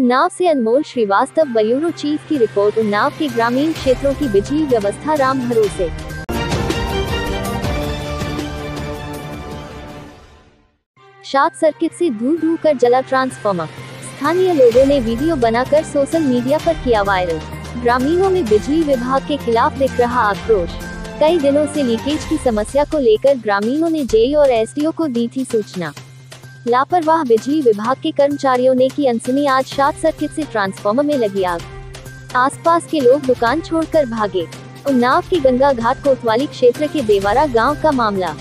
उन्नाव से Anmol Srivastava bureau chief की report, Unnao के ग्रामीण क्षेत्रों की बिजली व्यवस्था, राम भरोसे। शॉर्ट सर्किट से दूर दूर कर जला ट्रांसफार्मर। स्थानीय लोगों ने वीडियो बनाकर सोशल मीडिया पर किया वायरल। ग्रामीणों में बिजली विभाग के खिलाफ दिख रहा आक्रोश। कई दिनों से लीकेज की समस्या को लेकर ग्रामीणों ने जेई और एसडीओ को दी थी सूचना। लापरवाह बिजली विभाग के कर्मचारियों ने की अनसुनी आज शॉर्ट सर्किट से ट्रांसफार्मर में लगी आग। आसपास के लोग दुकान छोड़कर भागे। उन्नाव के गंगा घाट कोतवाली क्षेत्र के देवारा गाँव का मामला